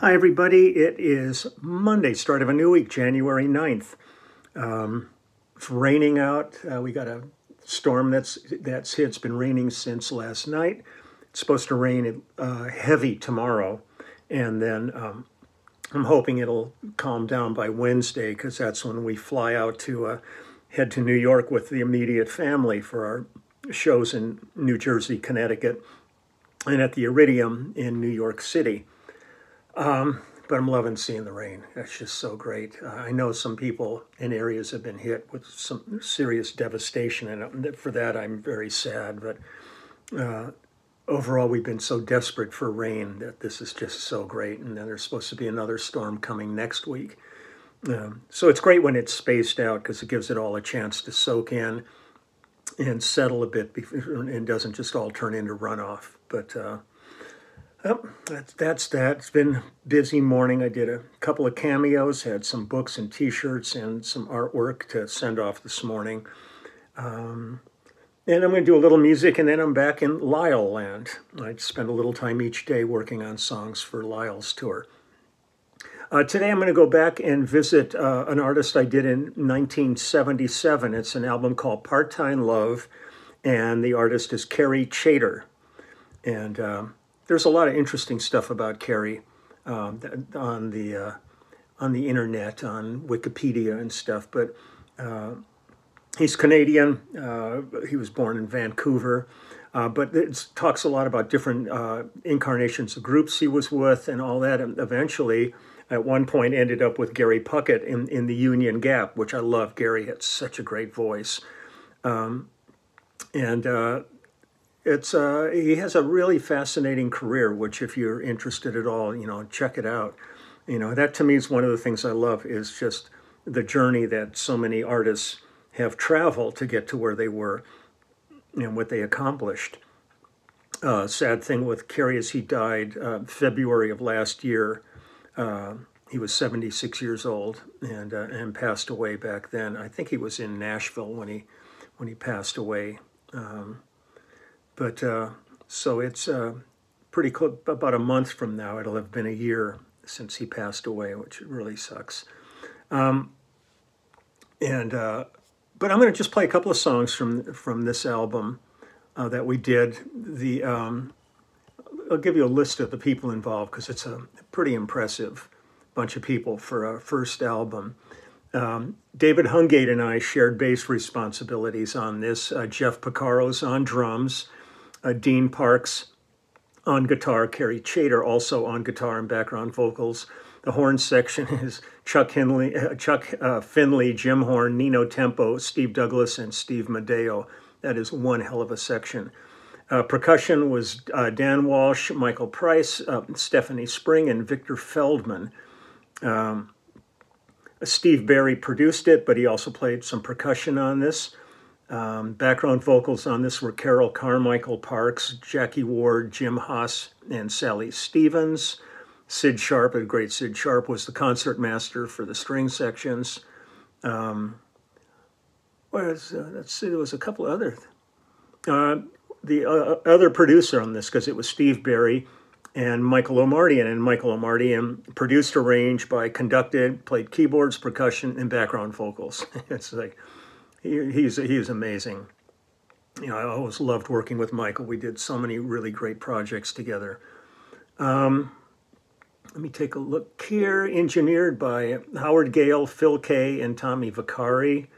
Hi, everybody. It is Monday, start of a new week, January 9th. Um, it's raining out. Uh, we got a storm that's that's hit. It's been raining since last night. It's supposed to rain uh, heavy tomorrow, and then um, I'm hoping it'll calm down by Wednesday because that's when we fly out to uh, head to New York with the immediate family for our shows in New Jersey, Connecticut, and at the Iridium in New York City. Um, but I'm loving seeing the rain. That's just so great. Uh, I know some people in areas have been hit with some serious devastation, and for that I'm very sad. But uh, overall, we've been so desperate for rain that this is just so great. And then there's supposed to be another storm coming next week. Um, so it's great when it's spaced out because it gives it all a chance to soak in and settle a bit and doesn't just all turn into runoff. But uh, well, that's, that's that. It's been busy morning. I did a couple of cameos, had some books and T-shirts and some artwork to send off this morning. Um, and I'm going to do a little music, and then I'm back in Lyle land. I spend a little time each day working on songs for Lyle's tour. Uh, today I'm going to go back and visit uh, an artist I did in 1977. It's an album called Part-Time Love, and the artist is Kerry Chater. And... Um, there's a lot of interesting stuff about Kerry um, on the uh, on the internet, on Wikipedia and stuff. But uh, he's Canadian. Uh, he was born in Vancouver. Uh, but it talks a lot about different uh, incarnations of groups he was with and all that. And eventually, at one point, ended up with Gary Puckett in, in the Union Gap, which I love. Gary had such a great voice. Um, and uh, it's uh, he has a really fascinating career, which if you're interested at all, you know, check it out. You know, that to me is one of the things I love is just the journey that so many artists have traveled to get to where they were and what they accomplished. Uh, sad thing with Kerry is he died uh, February of last year. Uh, he was 76 years old and uh, and passed away back then. I think he was in Nashville when he when he passed away. Um, but uh, so it's uh, pretty close, about a month from now, it'll have been a year since he passed away, which really sucks. Um, and uh, but I'm going to just play a couple of songs from from this album uh, that we did. The um, I'll give you a list of the people involved because it's a pretty impressive bunch of people for a first album. Um, David Hungate and I shared bass responsibilities on this. Uh, Jeff Porcaro's on drums uh, Dean Parks on guitar, Kerry Chater also on guitar and background vocals. The horn section is Chuck, Henley, uh, Chuck uh, Findley, Jim Horn, Nino Tempo, Steve Douglas, and Steve Madaio. That is one hell of a section. Uh, percussion was uh, Dan Walsh, Michael Price, uh, Stephanie Spring, and Victor Feldman. Um, Steve Barri produced it, but he also played some percussion on this. Um, background vocals on this were Carol Carmichael Parks, Jackie Ward, Jim Haas, and Sally Stevens. Sid Sharp, a great Sid Sharp, was the concert master for the string sections. Um, whereas, uh, let's see, there was a couple other. Uh, the uh, other producer on this, because it was Steve Barri and Michael Omartian, and Michael Omartian produced, arranged by, conducted, played keyboards, percussion, and background vocals. it's like he, he's he's amazing. You know, I always loved working with Michael. We did so many really great projects together. Um, let me take a look here. Engineered by Howard Gale, Phil Kay, and Tommy Vicari.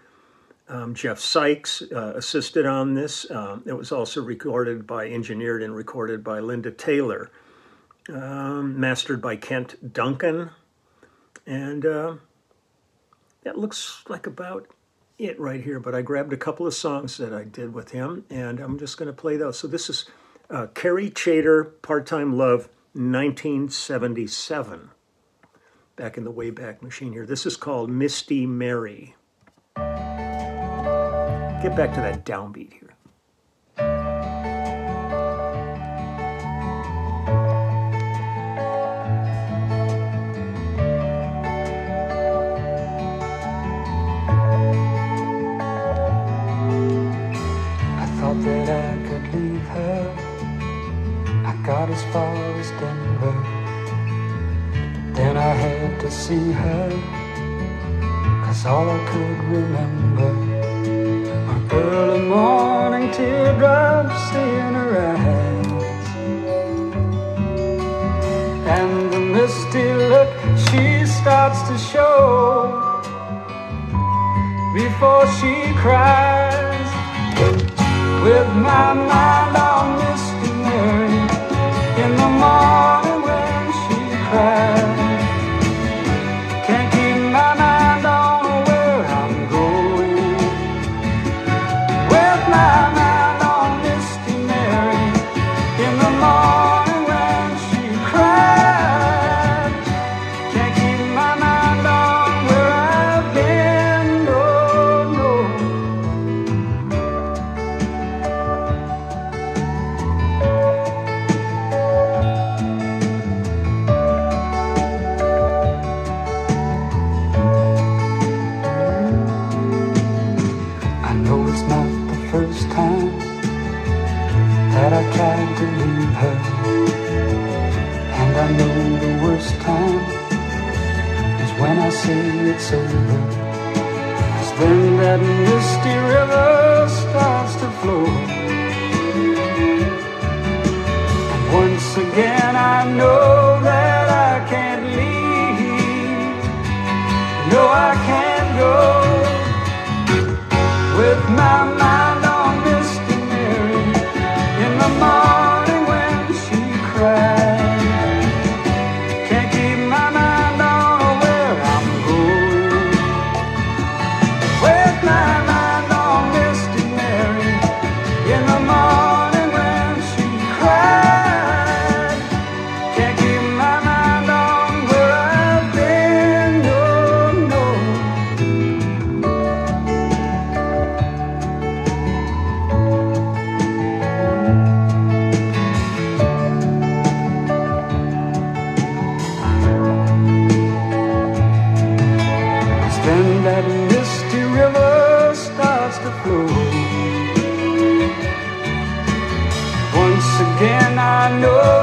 Um, Jeff Sykes uh, assisted on this. Um, it was also recorded by, engineered and recorded by Linda Taylor. Um, mastered by Kent Duncan. And uh, that looks like about it right here, but I grabbed a couple of songs that I did with him, and I'm just going to play those. So this is uh, Kerry Chater, Part-Time Love, 1977. Back in the Wayback Machine here. This is called Misty Mary. Get back to that downbeat here. See her, cause all I could remember were early morning teardrops in her eyes. And the misty look she starts to show before she cries with my mind on Misty Mary in the morning know it's not the first time that I tried to leave her. And I know the worst time is when I say it's over. Cause then that misty river starts to flow. And once again I know that I can't leave. No, I can't go I know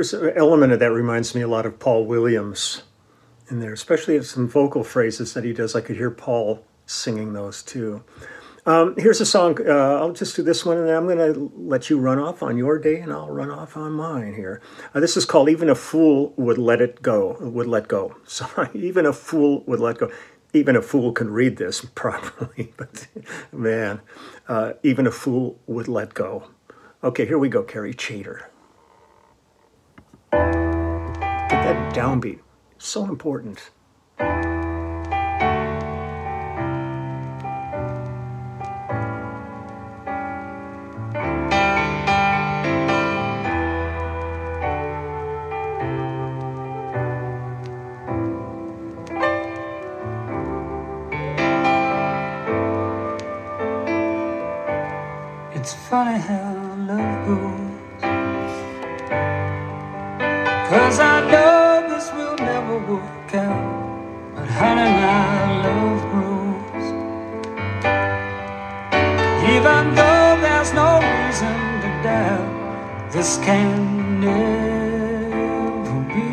There's an element of that reminds me a lot of Paul Williams in there, especially some vocal phrases that he does. I could hear Paul singing those too. Um, here's a song. Uh, I'll just do this one, and then I'm going to let you run off on your day, and I'll run off on mine here. Uh, this is called "Even a Fool Would Let It Go." Would let go. Sorry, even a fool would let go. Even a fool can read this properly, but man, uh, even a fool would let go. Okay, here we go. Kerry Chater. Get that downbeat. So important. It's funny how Even though there's no reason to doubt, this can never be.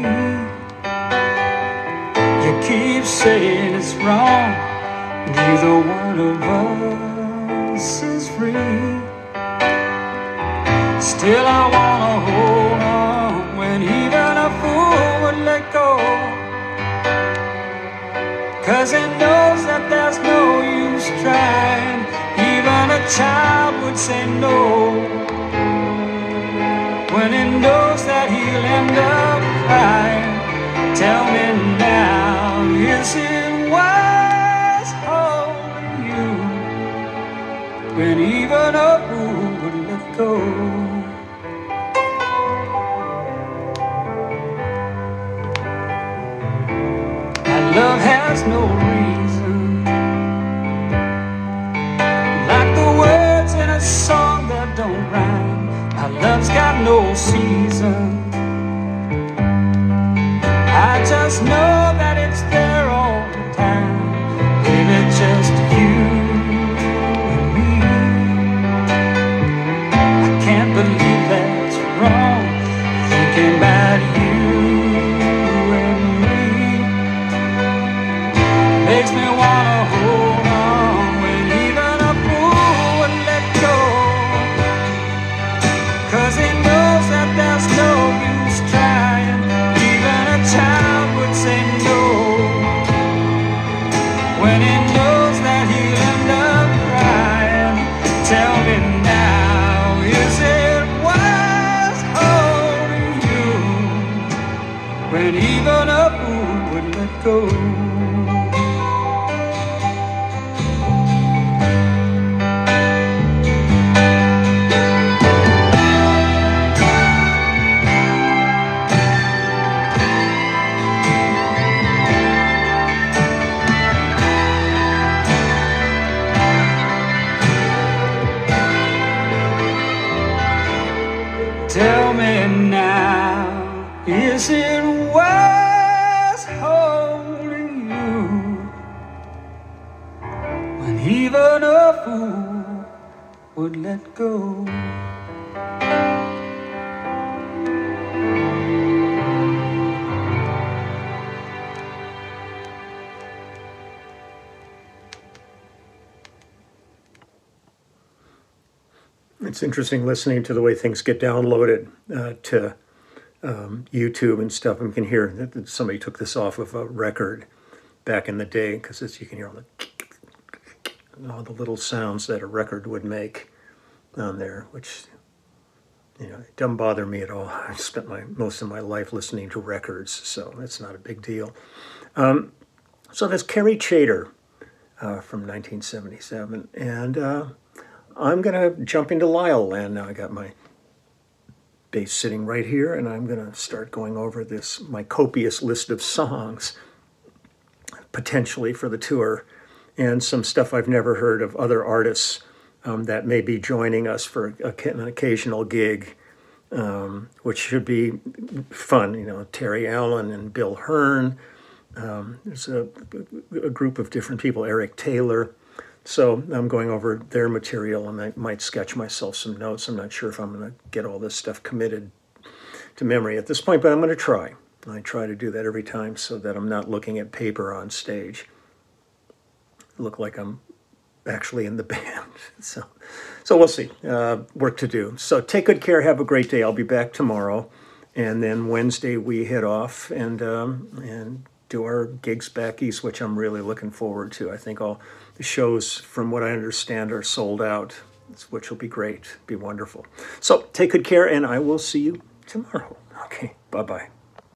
You keep saying it's wrong, neither one of us is free. Still, I wanna hold on when even a fool would let go. Cause he knows that there's no use trying. A child would say no. When he knows that he'll end up crying. Tell me now, is it wise holding you when even a fool would let go? Love has no reason. No season. I just know would let go? It's interesting listening to the way things get downloaded uh, to um, YouTube and stuff. And you can hear that somebody took this off of a record back in the day because you can hear all the, all the little sounds that a record would make on there, which you know it doesn't bother me at all. I spent my most of my life listening to records, so that's not a big deal. Um, so that's Kerry Chater uh, from 1977, and. Uh, I'm going to jump into Lyle land now. I got my bass sitting right here, and I'm going to start going over this, my copious list of songs, potentially for the tour, and some stuff I've never heard of other artists um, that may be joining us for a, an occasional gig, um, which should be fun. You know, Terry Allen and Bill Hearne. Um, there's a, a group of different people, Eric Taylor. So I'm going over their material and I might sketch myself some notes. I'm not sure if I'm going to get all this stuff committed to memory at this point, but I'm going to try. I try to do that every time so that I'm not looking at paper on stage. Look like I'm actually in the band. So, so we'll see. Uh, work to do. So take good care. Have a great day. I'll be back tomorrow, and then Wednesday we head off and um, and do our gigs back east, which I'm really looking forward to. I think all the shows, from what I understand, are sold out, which will be great, be wonderful. So take good care, and I will see you tomorrow. Okay, bye bye.